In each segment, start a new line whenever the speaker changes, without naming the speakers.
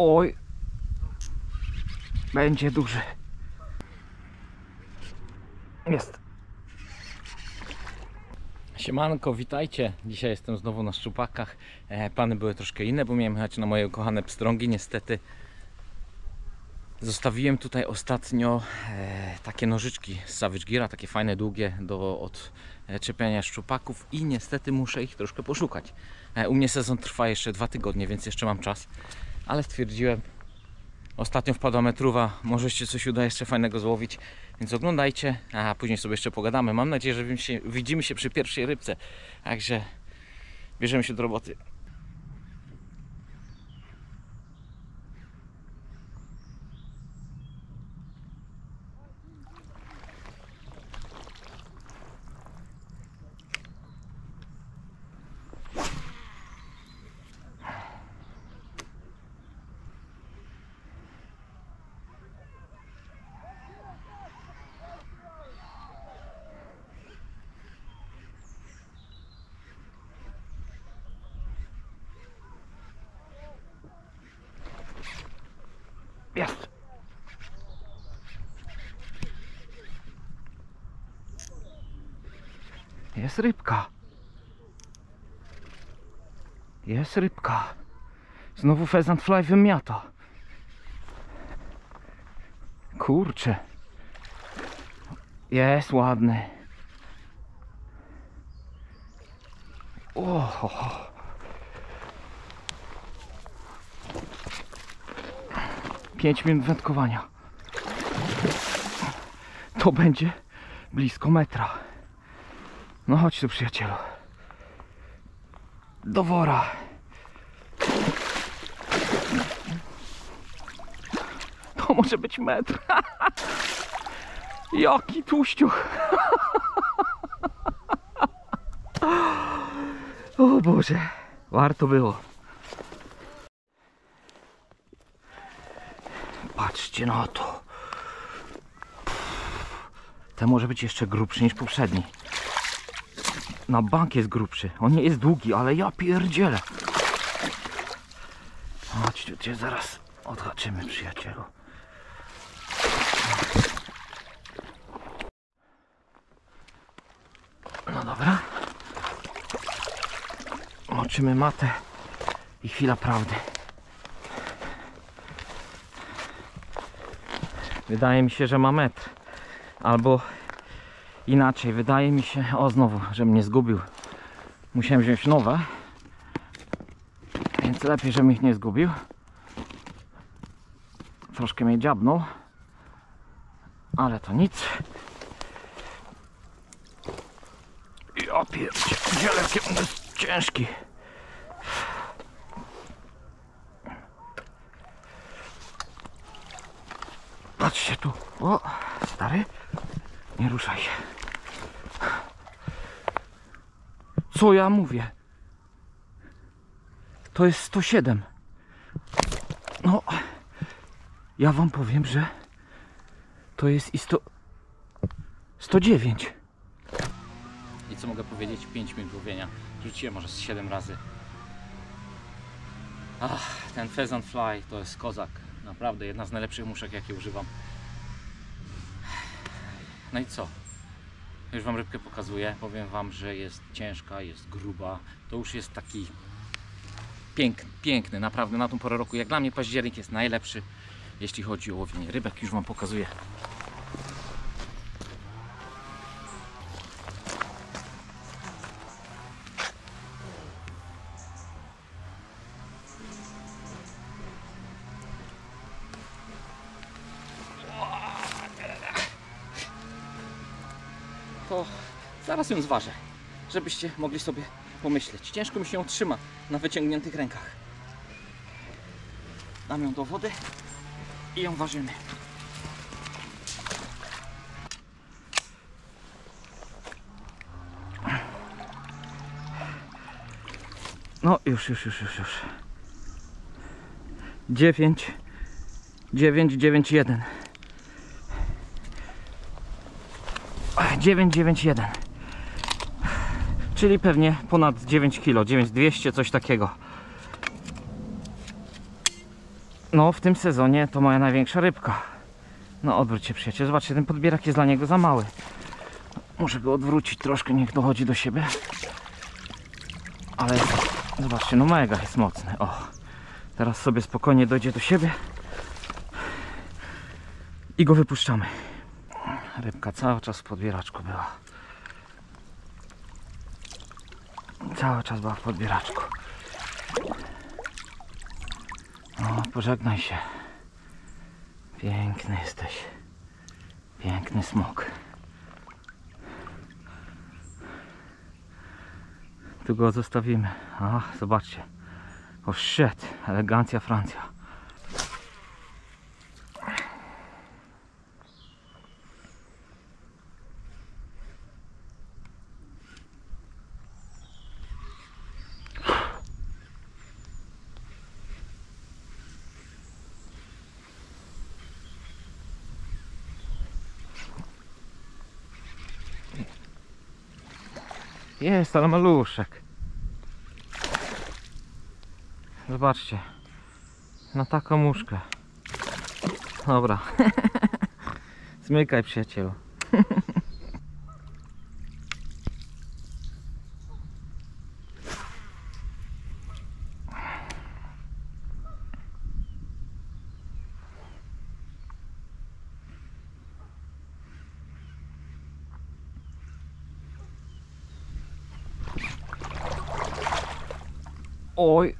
Oj. Będzie duży. Jest.
Siemanko, witajcie. Dzisiaj jestem znowu na szczupakach. E, plany były troszkę inne, bo miałem jechać na moje ukochane pstrągi. Niestety zostawiłem tutaj ostatnio e, takie nożyczki z Savage Geara, takie fajne, długie do odczepiania szczupaków i niestety muszę ich troszkę poszukać. E, u mnie sezon trwa jeszcze dwa tygodnie, więc jeszcze mam czas, ale stwierdziłem, Ostatnio wpadła metruwa, może się coś uda jeszcze fajnego złowić, więc oglądajcie, a później sobie jeszcze pogadamy. Mam nadzieję, że widzimy się, przy pierwszej rybce. Także bierzemy się do roboty.
Jest. Jest rybka. Jest rybka. Znowu pheasant fly wymiata. Kurczę. Jest ładny. O, ho, ho. Pięć minut wędkowania. To będzie blisko metra. No chodź tu przyjacielu. Do wora. To może być metr. Jaki tłuściuch. O Boże. Warto było. Patrzcie na to. Ten może być jeszcze grubszy niż poprzedni. Na bank jest grubszy. On nie jest długi, ale ja pierdzielę. Chodź tu cię zaraz odhaczymy, przyjacielu. No dobra. Moczymy matę i chwila prawdy. Wydaje mi się, że ma metr. Albo inaczej, wydaje mi się, o znowu, że mnie zgubił. Musiałem wziąć nowe. Więc lepiej, żebym ich nie zgubił. Troszkę mnie dziabnął. Ale to nic. Ja pierdzielę, jaki on jest ciężki. Patrzcie tu. O, stary. Nie ruszaj się. Co ja mówię? To jest 107. No, ja wam powiem, że to jest i 100... 109.
I co mogę powiedzieć? 5 minut łowienia. Rzuciłem może z 7 razy. Ach, ten pheasant fly to jest kozak. Naprawdę jedna z najlepszych muszek, jakie używam. No i co? Już wam rybkę pokazuję. Powiem wam, że jest ciężka, jest gruba. To już jest taki piękny, piękny. Naprawdę na tą porę roku, jak dla mnie październik jest najlepszy, jeśli chodzi o łowienie rybek. Już wam pokazuję. To zaraz ją zważę, żebyście mogli sobie pomyśleć. Ciężko mi się ją trzyma na wyciągniętych rękach. Dam ją do wody i ją ważymy.
No, już, już, już, już, już. 9, 9, 9, 1. 991 czyli pewnie ponad 9 kg 9200 coś takiego. No w tym sezonie to moja największa rybka. No odwróć się przyjaciel zobaczcie ten podbierak jest dla niego za mały. Muszę go odwrócić troszkę niech dochodzi do siebie. Ale zobaczcie no mega jest mocny o. Teraz sobie spokojnie dojdzie do siebie. I go wypuszczamy Rybka cały czas w podbieraczku była. Cały czas była w podbieraczku. O, pożegnaj się. Piękny jesteś. Piękny smok. Tu go zostawimy. A, zobaczcie. O shit, elegancja Francja. Jest, ale maluszek. Zobaczcie. Na taką muszkę. Dobra. Zmykaj przyjacielu. Oj.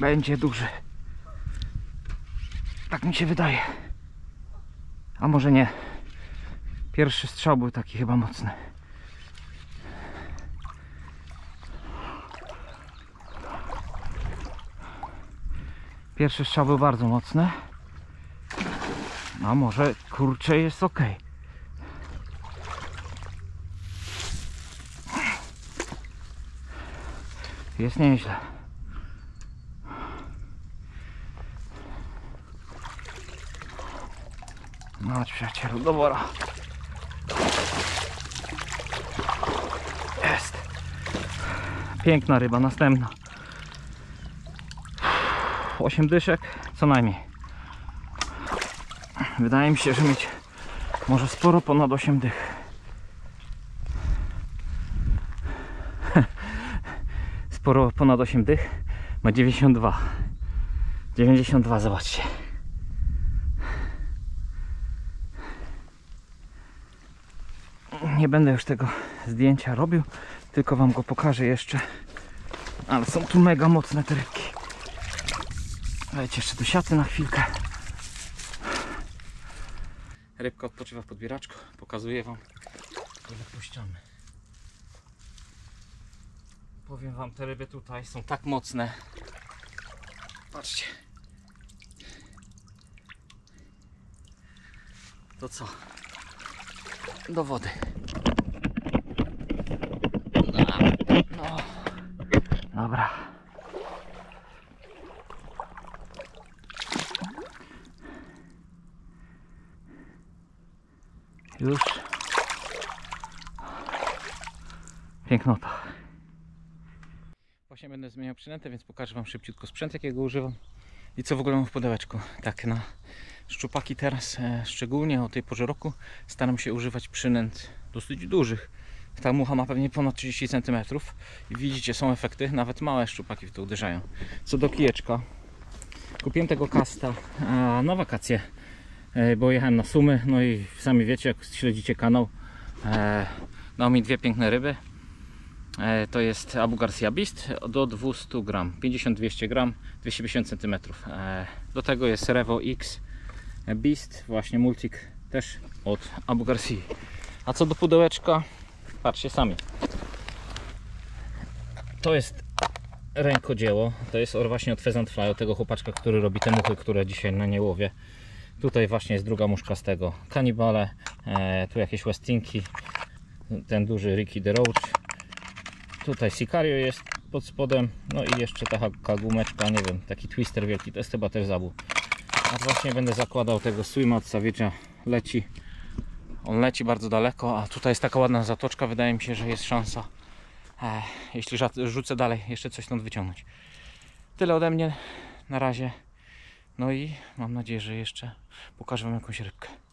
Będzie duży. Tak mi się wydaje. A może nie. Pierwszy strzał był taki chyba mocny. Pierwszy strzał był bardzo mocny. A może kurczę jest ok. Jest nieźle. No chodź przyjacielu, do wora. Jest. Piękna ryba, następna. 8 dyszek, co najmniej. Wydaje mi się, że mieć może sporo ponad 8 dych. Sporo ponad 8 dych ma 92 92 zobaczcie. Nie będę już tego zdjęcia robił tylko wam go pokażę jeszcze. Ale są tu mega mocne te rybki. Wejdź jeszcze do siaty na chwilkę. Rybka odpoczywa w podbieraczku. Pokazuję wam i wypuszczamy Powiem wam, te ryby tutaj są tak mocne. Patrzcie. To co? Do wody. No. Dobra. Już. Pięknota. Będę zmieniał przynętę, więc pokażę Wam szybciutko sprzęt, jakiego używam i co w ogóle mam w pudełeczku. Tak, na szczupaki teraz, e, szczególnie o tej porze roku, staram się używać przynęt dosyć dużych. Ta mucha ma pewnie ponad 30 cm i widzicie, są efekty, nawet małe szczupaki w to uderzają. Co do kijeczka, kupiłem tego kasta na wakacje, e, bo jechałem na sumy, no i sami wiecie, jak śledzicie kanał, e, dał mi dwie piękne ryby. E, to jest Abu Garcia Beast do 200 gram. 50-200 gram 250 cm e, do tego jest Revo X Beast właśnie Multik też od Abu Garcia. A co do pudełeczka patrzcie sami. To jest rękodzieło. To jest właśnie od Pheasant Fly tego chłopaczka, który robi te muchy, które dzisiaj na nie łowię. Tutaj właśnie jest druga muszka z tego. Kanibale e, tu jakieś westinki ten duży Ricky the Roach Tutaj Sicario jest pod spodem, no i jeszcze taka gumeczka, nie wiem, taki twister wielki, to jest chyba też zabu. A właśnie będę zakładał tego swima od leci On leci bardzo daleko, a tutaj jest taka ładna zatoczka. Wydaje mi się, że jest szansa, e, jeśli rzucę dalej, jeszcze coś stąd wyciągnąć. Tyle ode mnie na razie. No i mam nadzieję, że jeszcze pokażę Wam jakąś rybkę.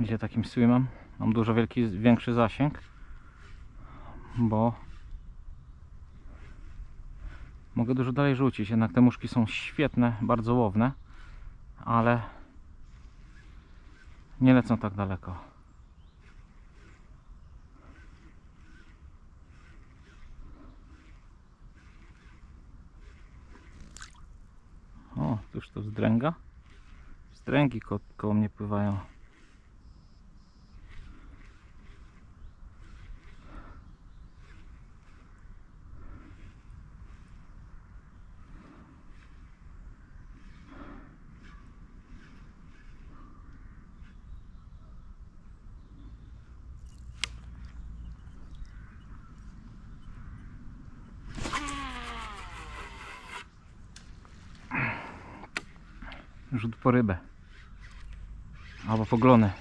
Gdzie takim swimem mam dużo wielki, większy zasięg, bo mogę dużo dalej rzucić. Jednak te muszki są świetne, bardzo łowne, ale nie lecą tak daleko. O, cóż to wzdręga? Wzdręgi ko koło mnie pływają. Po rybę. Albo po glonę.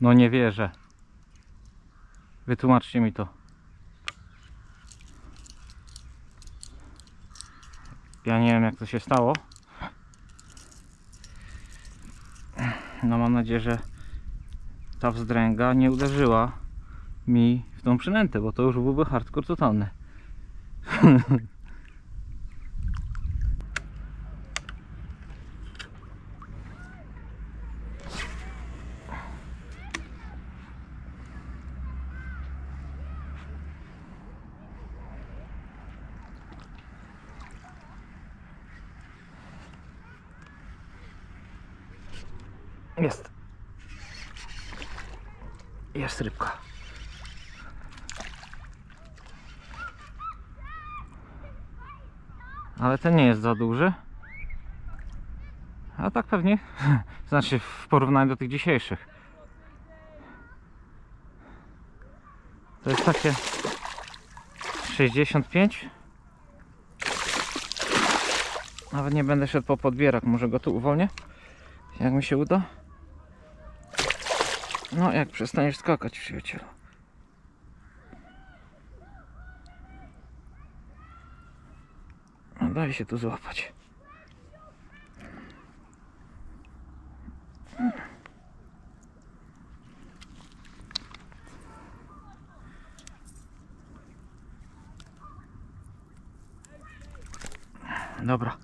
No nie wierzę. Wytłumaczcie mi to. Ja nie wiem jak to się stało. No mam nadzieję, że ta wzdręga nie uderzyła mi w tą przynętę, bo to już byłby hardcore totalny. Jest. Jest rybka. Ale ten nie jest za duży. A tak pewnie. Znaczy w porównaniu do tych dzisiejszych. To jest takie 65. Nawet nie będę szedł po podbierak. Może go tu uwolnię? Jak mi się uda? No, jak przestaniesz skakać, przyjacielu. No, daj się tu złapać. Dobra.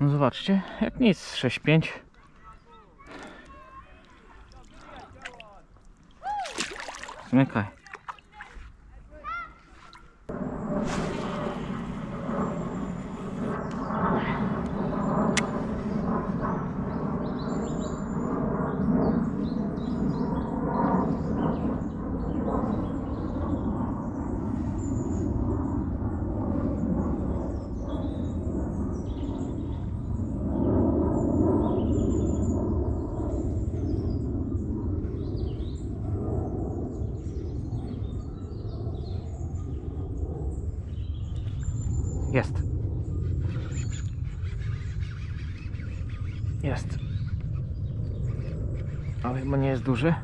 No zobaczcie, jak nic, 6-5. ね。はい。Jest. Jest. Ale chyba nie jest duży.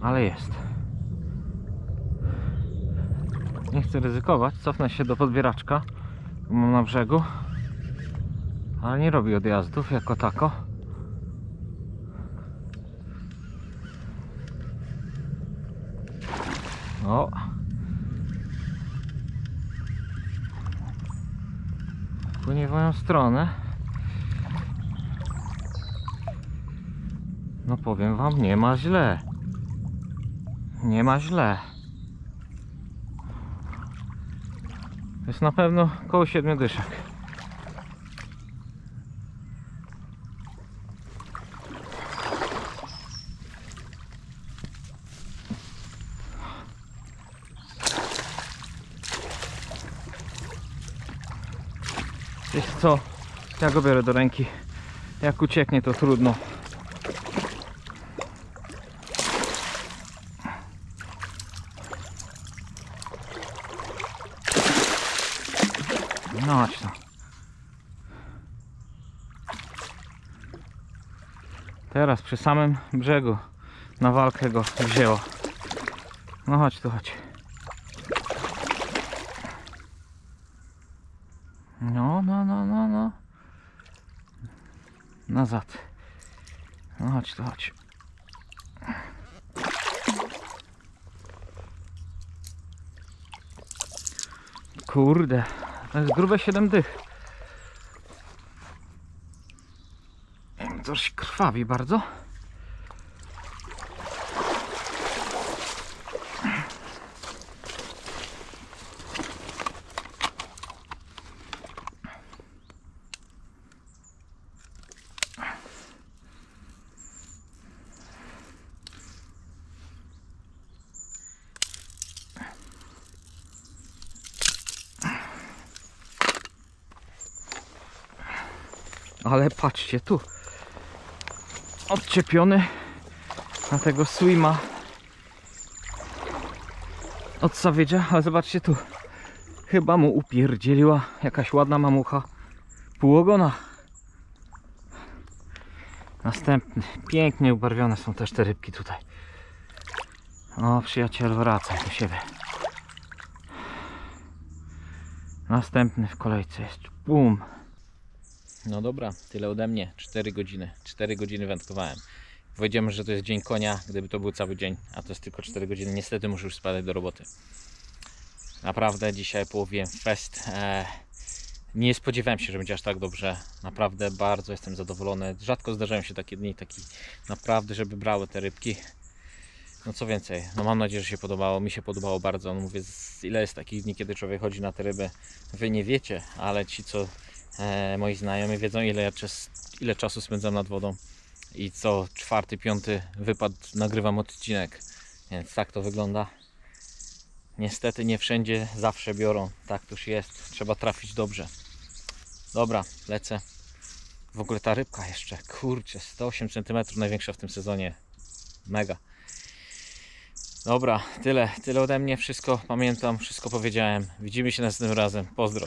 Ale jest. Nie chcę ryzykować. Cofnę się do podbieraczka. Mam na brzegu. Ale nie robi odjazdów jako tako. O. Płynie w moją stronę. No powiem wam, nie ma źle. Nie ma źle. Jest na pewno koło 7 dyszek. Wiesz co? Ja go biorę do ręki. Jak ucieknie to trudno. No chodź. Teraz przy samym brzegu na walkę go wzięło. No chodź tu, chodź. No, no, no, no, no. Nazad. No chodź tu, chodź. Kurde, to jest grube 7 dych. Coś krwawi bardzo. Ale patrzcie tu. Odczepiony na tego swima od sawiedza, ale zobaczcie tu. Chyba mu upierdzieliła jakaś ładna mamucha półogona. Następny. Pięknie ubarwione są też te rybki tutaj. O, przyjaciel wraca do siebie. Następny w kolejce jest. Bum.
No dobra, tyle ode mnie. 4 godziny. 4 godziny wędkowałem. Powiedziałem, że to jest dzień konia, gdyby to był cały dzień, a to jest tylko 4 godziny. Niestety muszę już spadać do roboty. Naprawdę dzisiaj połowiłem fest. E, nie spodziewałem się, że będzie aż tak dobrze. Naprawdę bardzo jestem zadowolony. Rzadko zdarzają się takie dni, taki naprawdę, żeby brały te rybki. No co więcej, no mam nadzieję, że się podobało. Mi się podobało bardzo. No mówię, ile jest takich dni, kiedy człowiek chodzi na te ryby. Wy nie wiecie, ale ci, co e, moi znajomi wiedzą, ile, ja czas, ile czasu spędzam nad wodą. I co czwarty, piąty wypad nagrywam odcinek. Więc tak to wygląda. Niestety nie wszędzie zawsze biorą. Tak to już jest. Trzeba trafić dobrze. Dobra, lecę. W ogóle ta rybka jeszcze. Kurczę, 108 cm największa w tym sezonie. Mega. Dobra, tyle. Tyle ode mnie. Wszystko pamiętam, wszystko powiedziałem. Widzimy się następnym razem. Pozdro.